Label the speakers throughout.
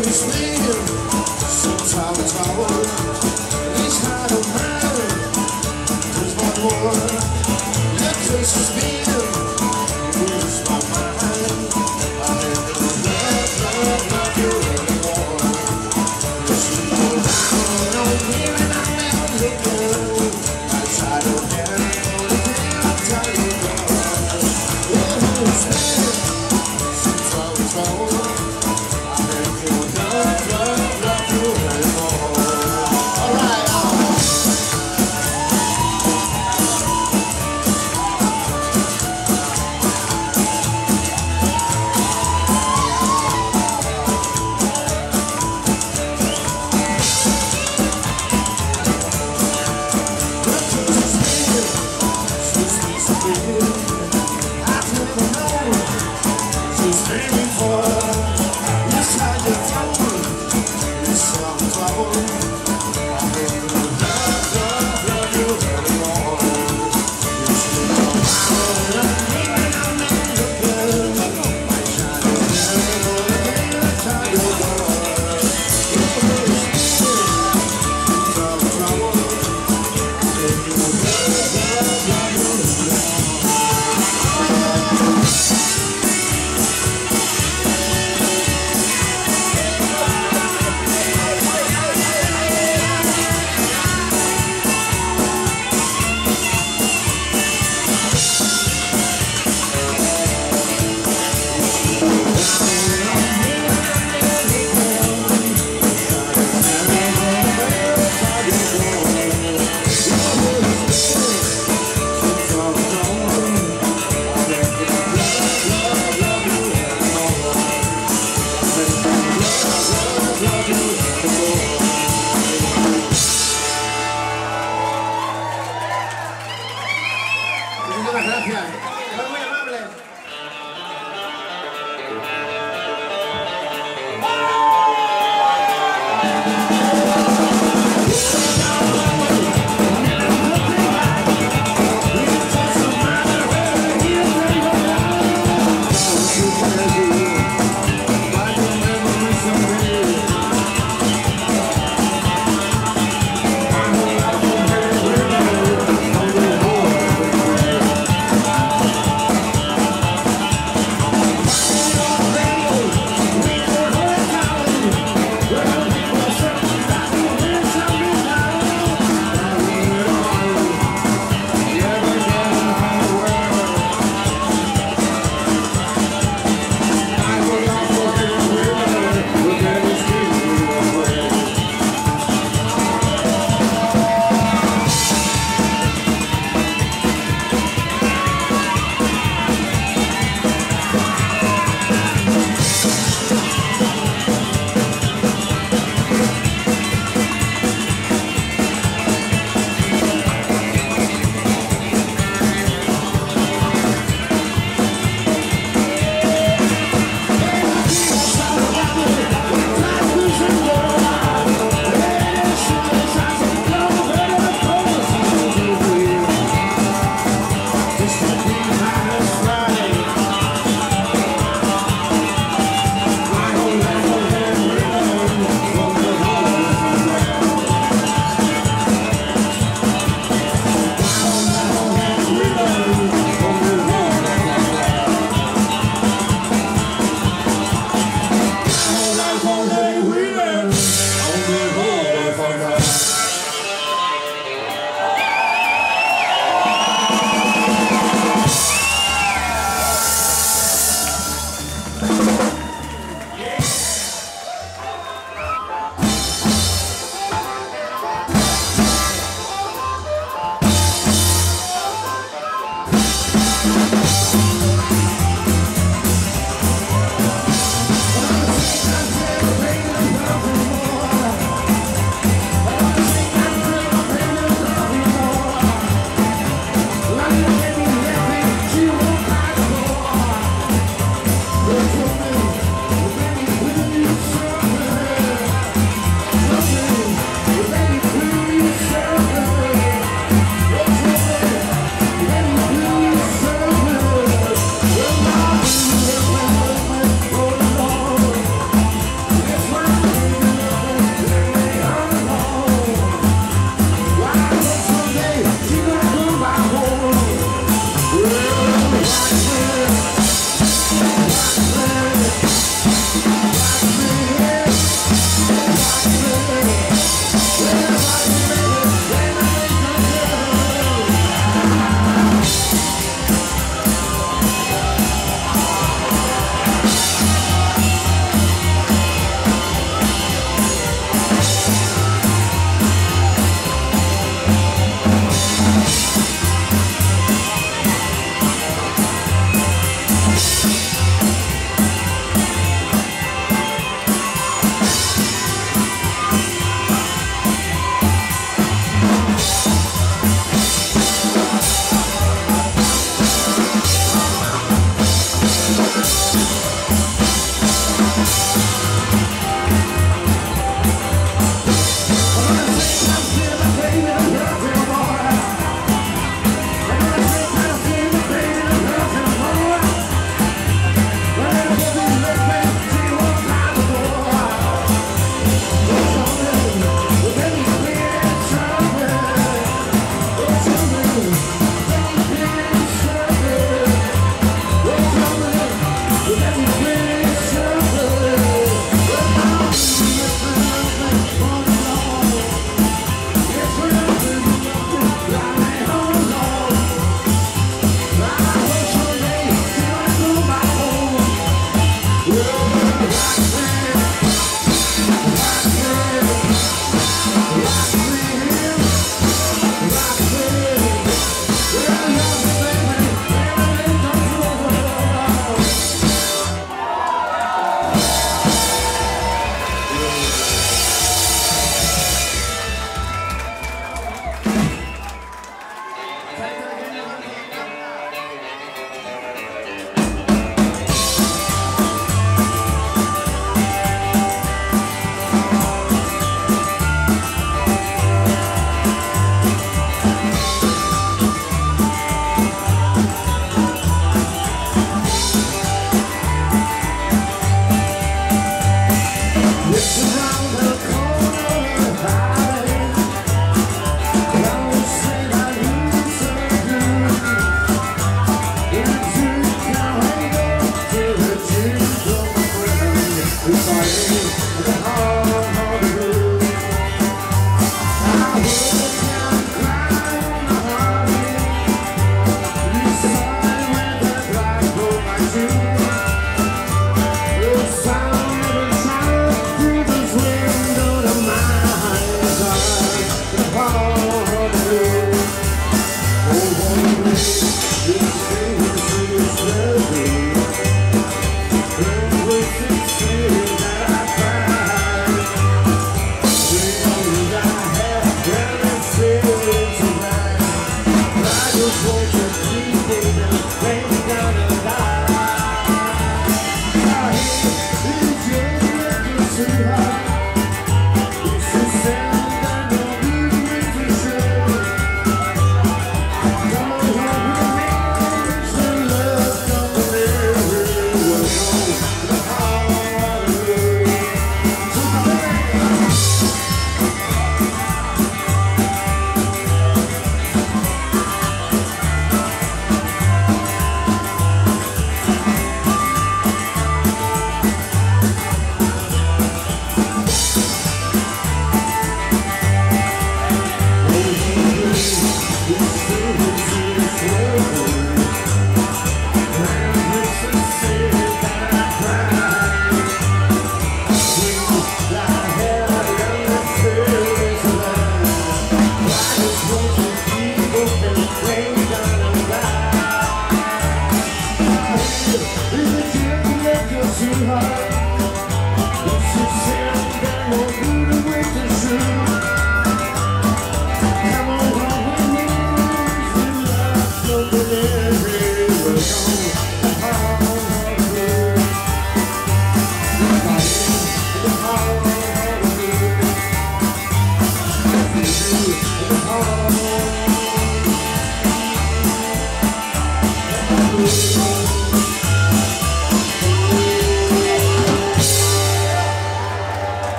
Speaker 1: Thank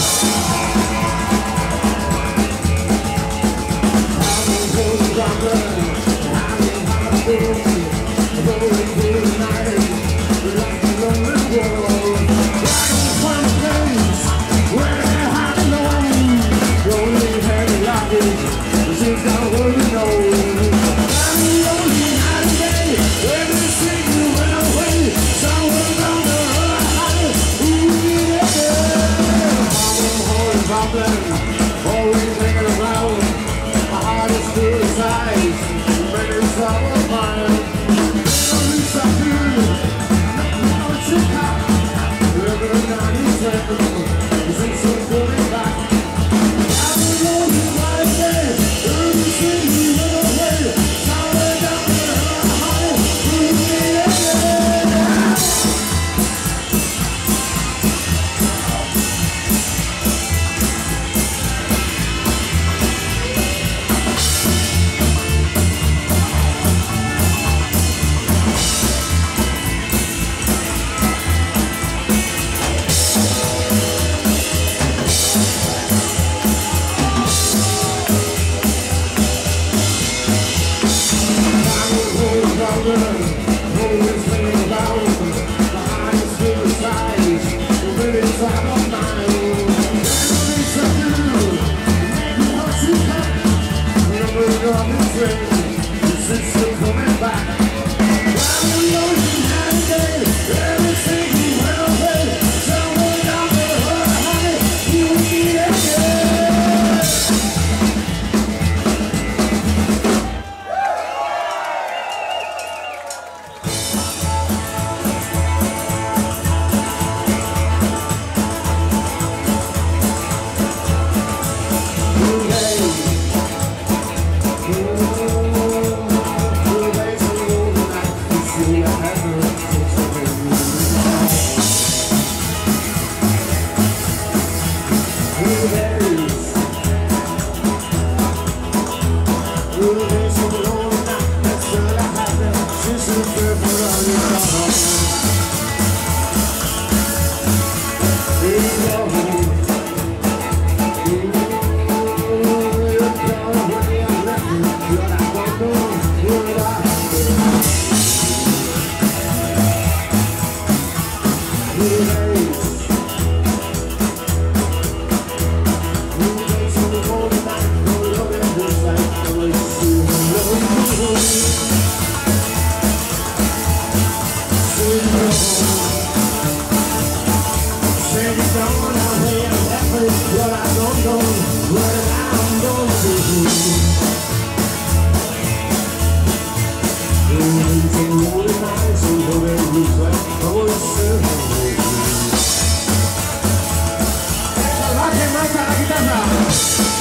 Speaker 1: Is all that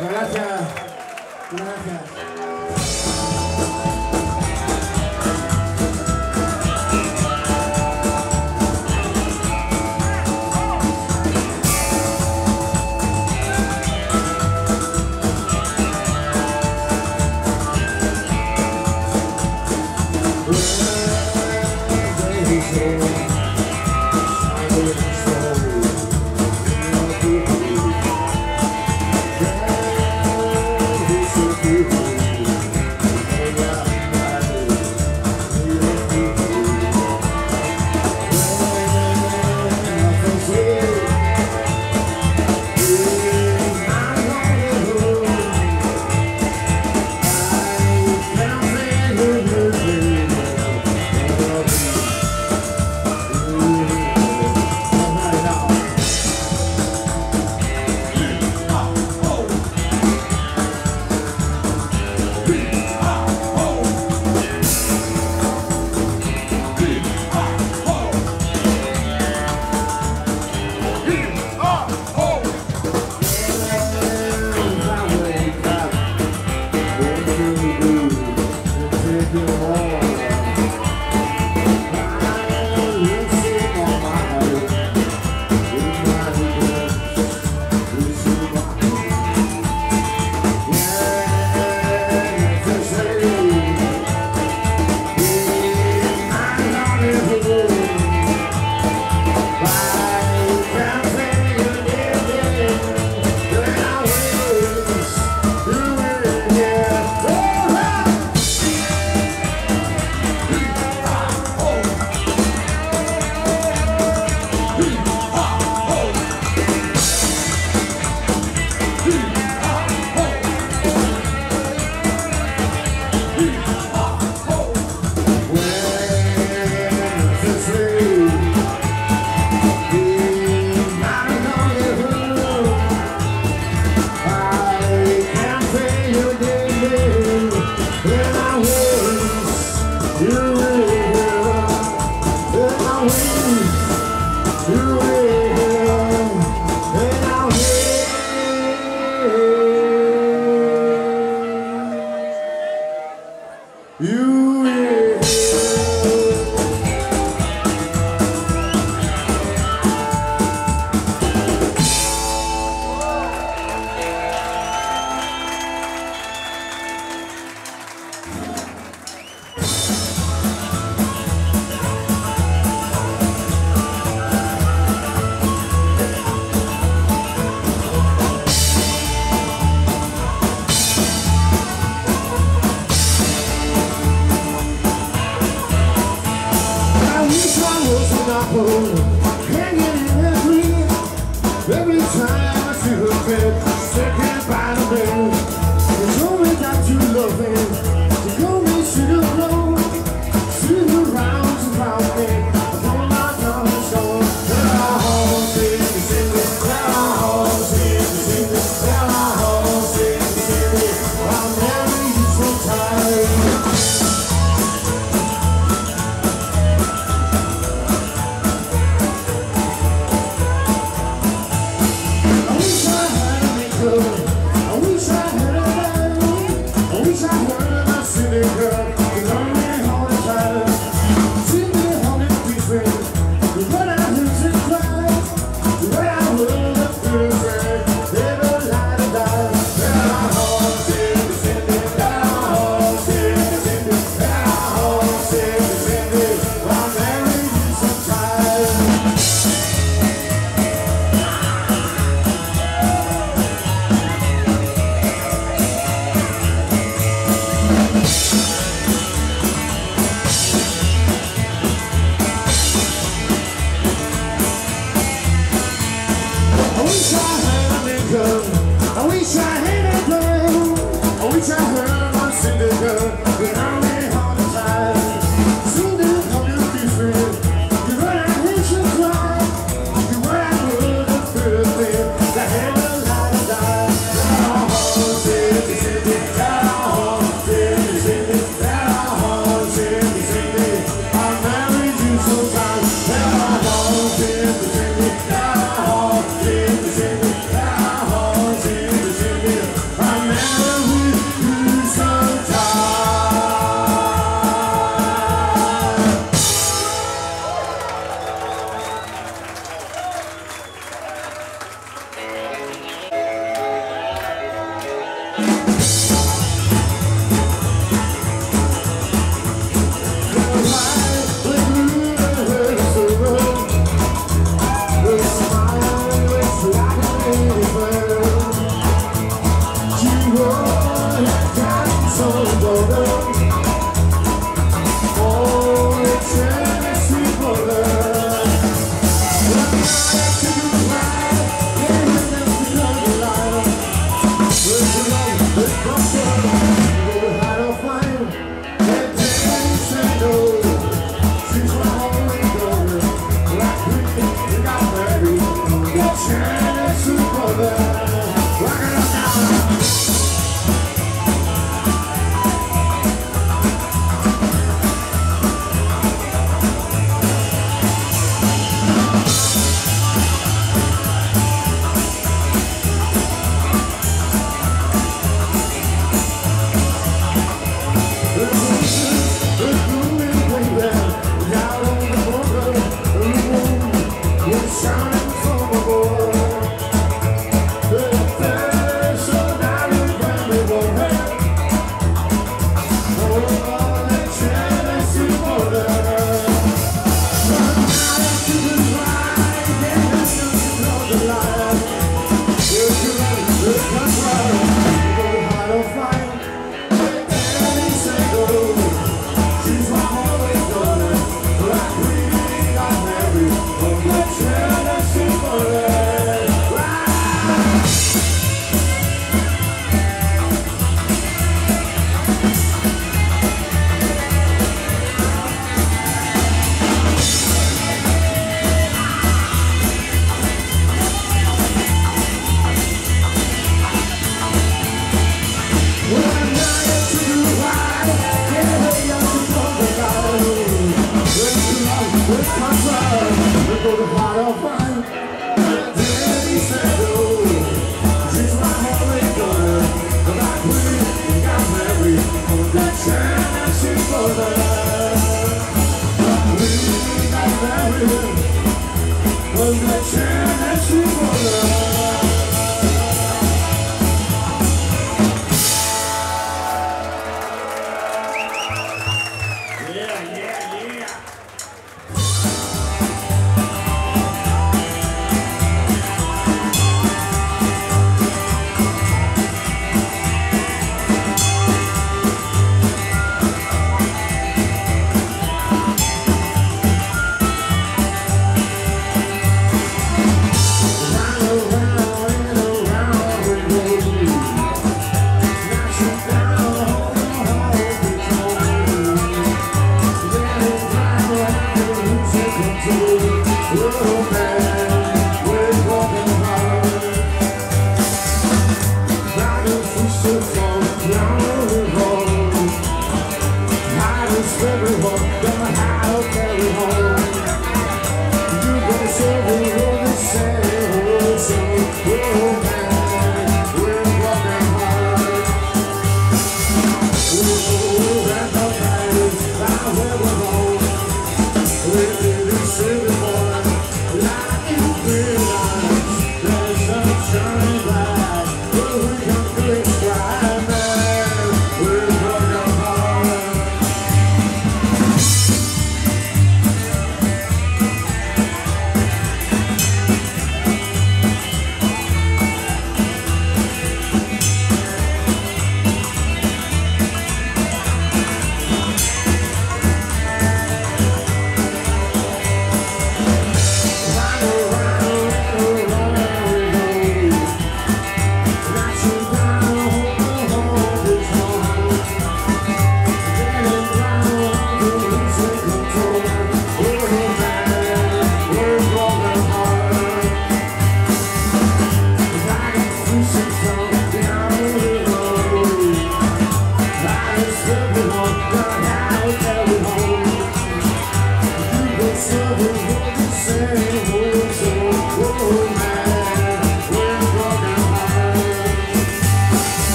Speaker 1: Gracias. Gracias. The bed. You told that you love me.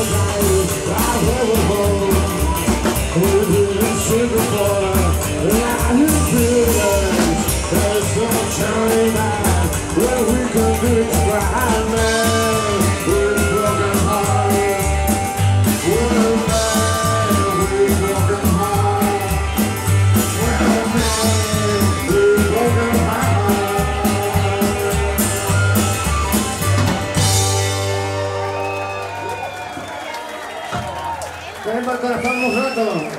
Speaker 1: world. Estamos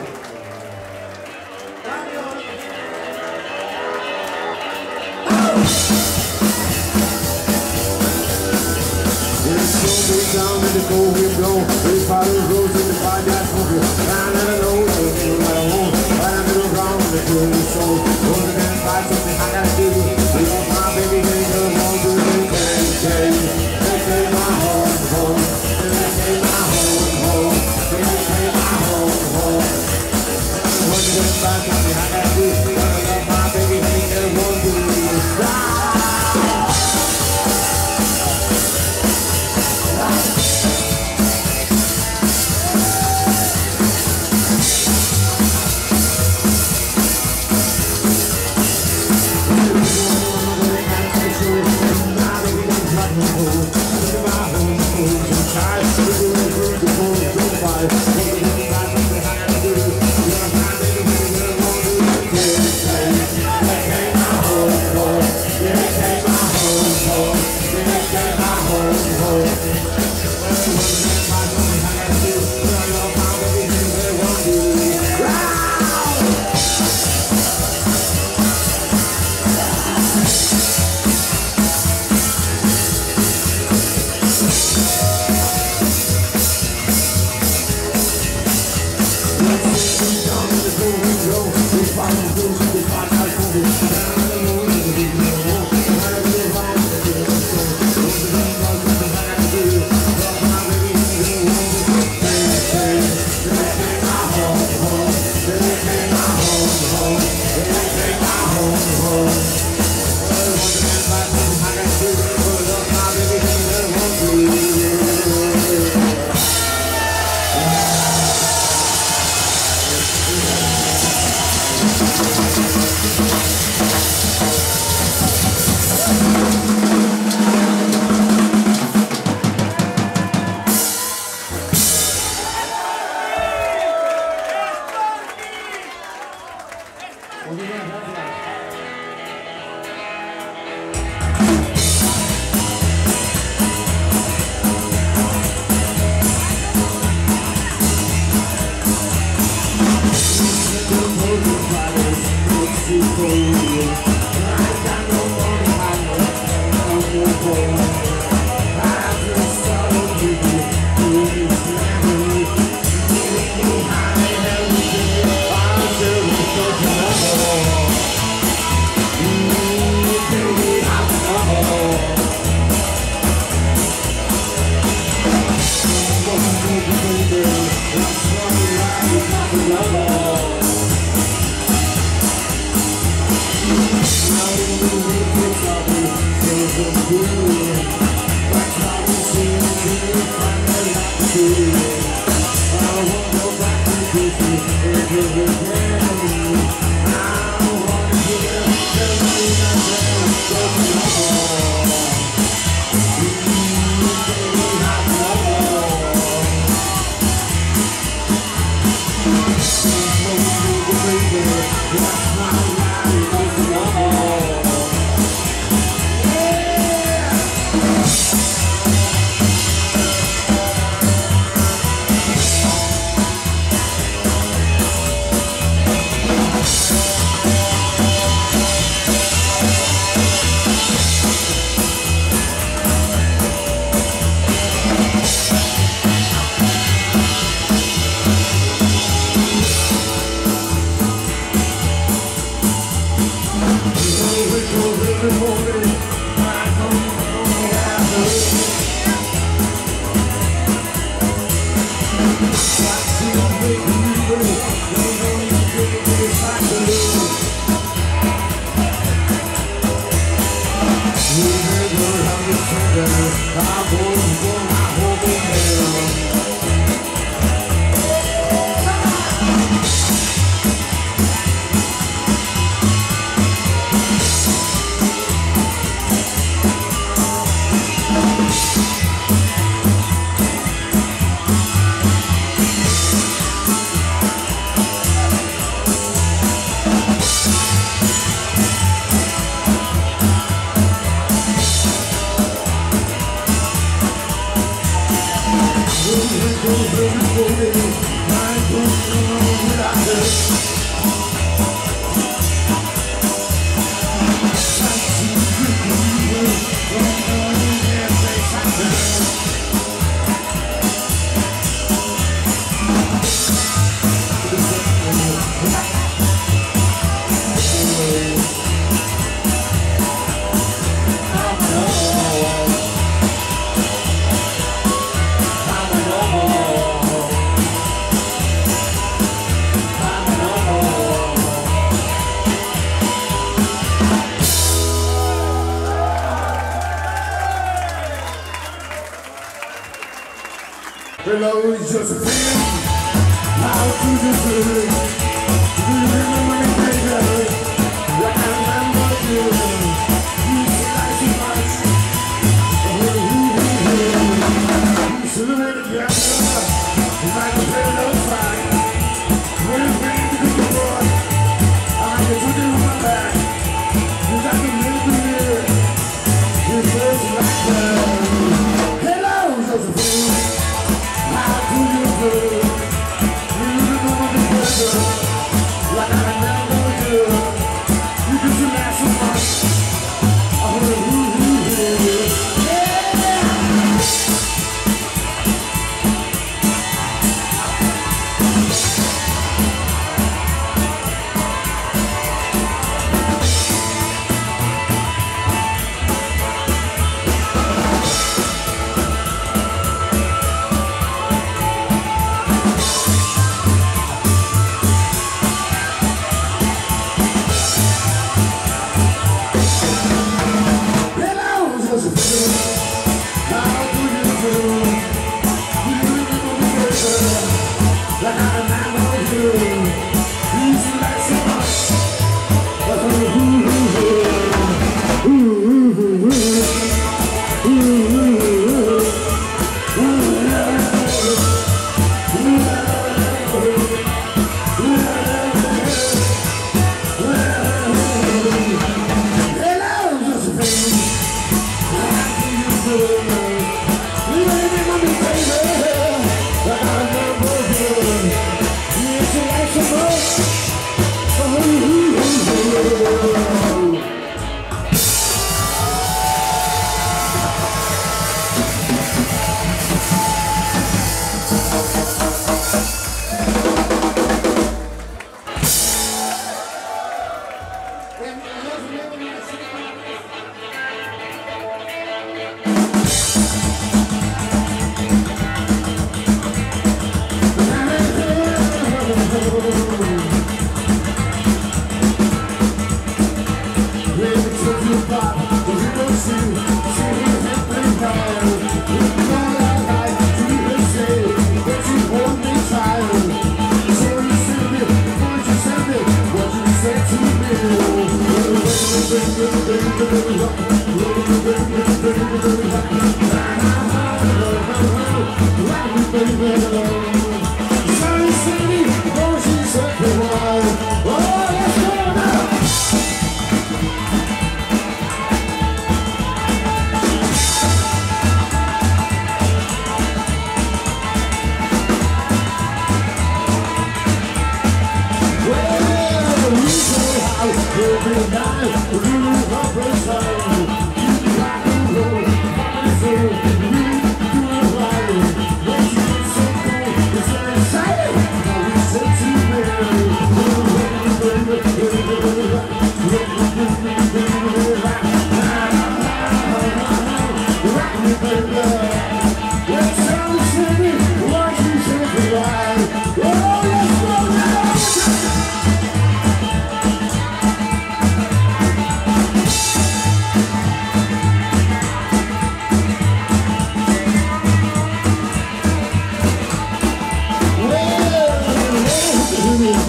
Speaker 1: I hold, I hold, I hold.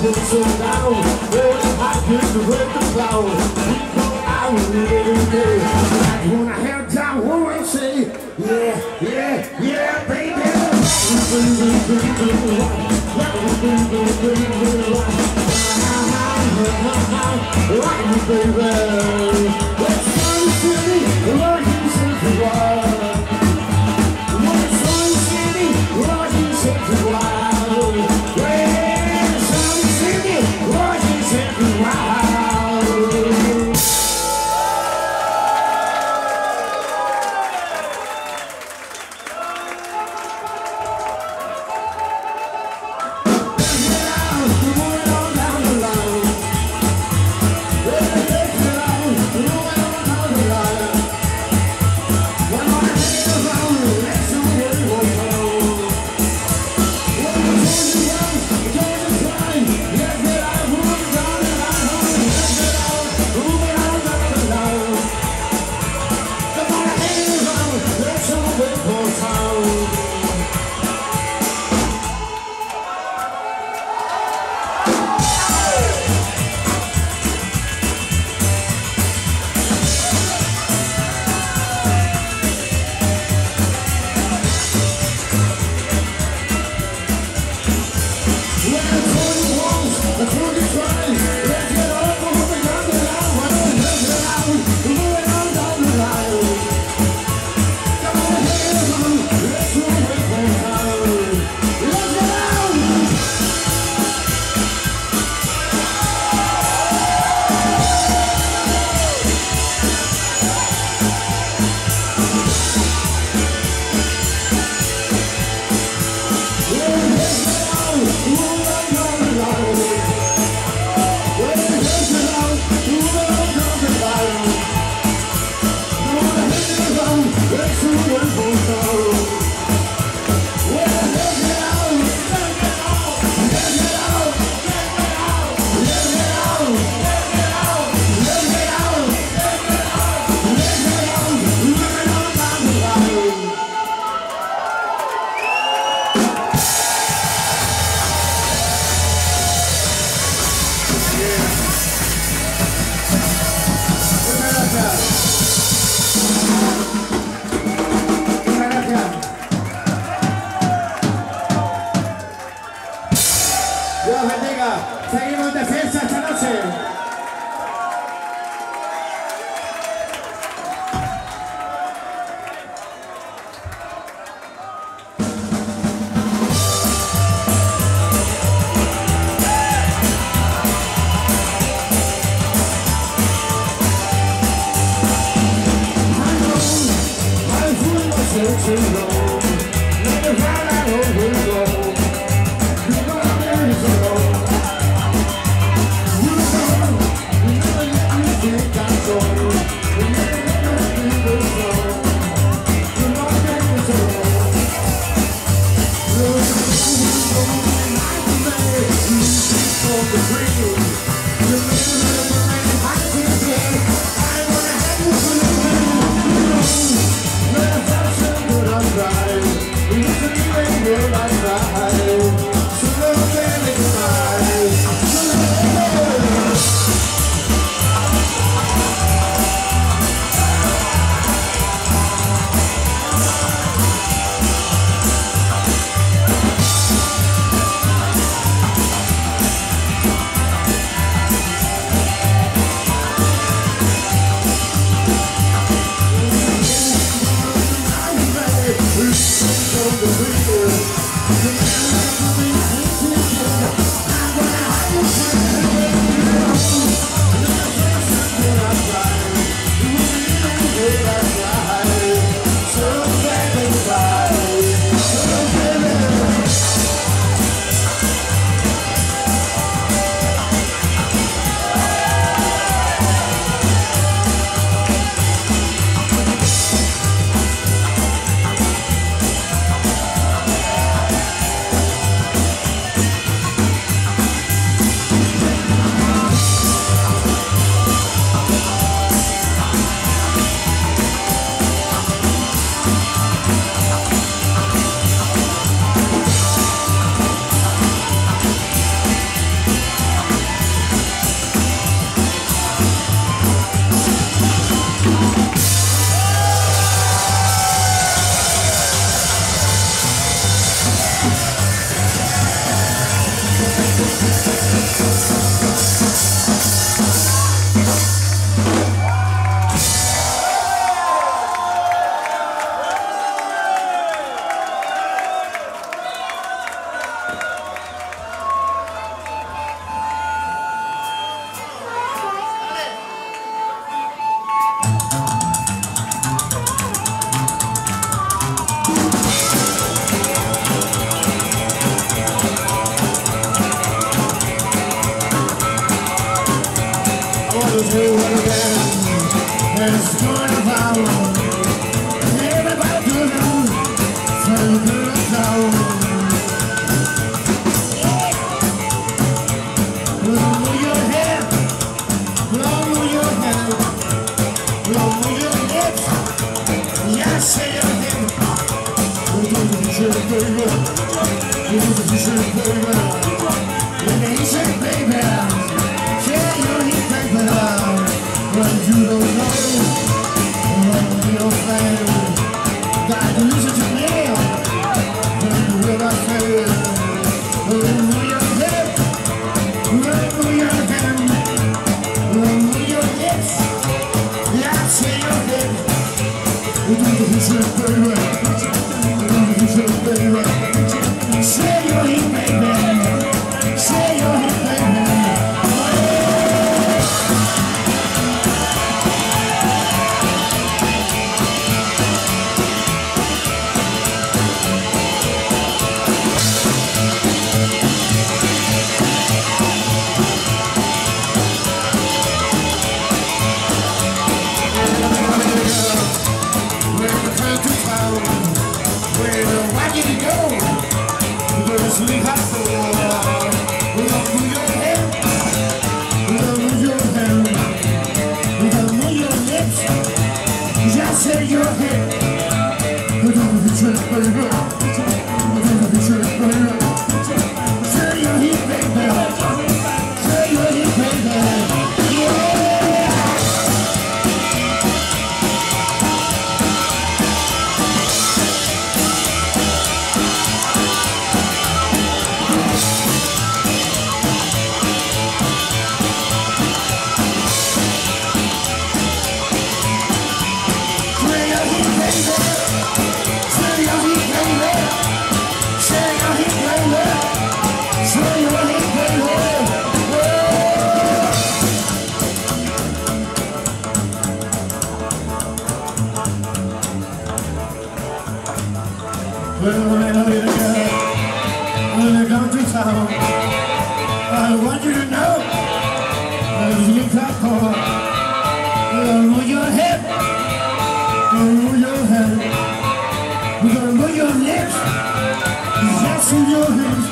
Speaker 1: so Well, I get to break the cloud We go out every day Like when I what do I say Yeah, yeah, yeah, baby let's go to the Lord, you said you are
Speaker 2: Say your heat, baby.
Speaker 1: Your hands,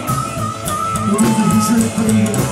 Speaker 1: we're gonna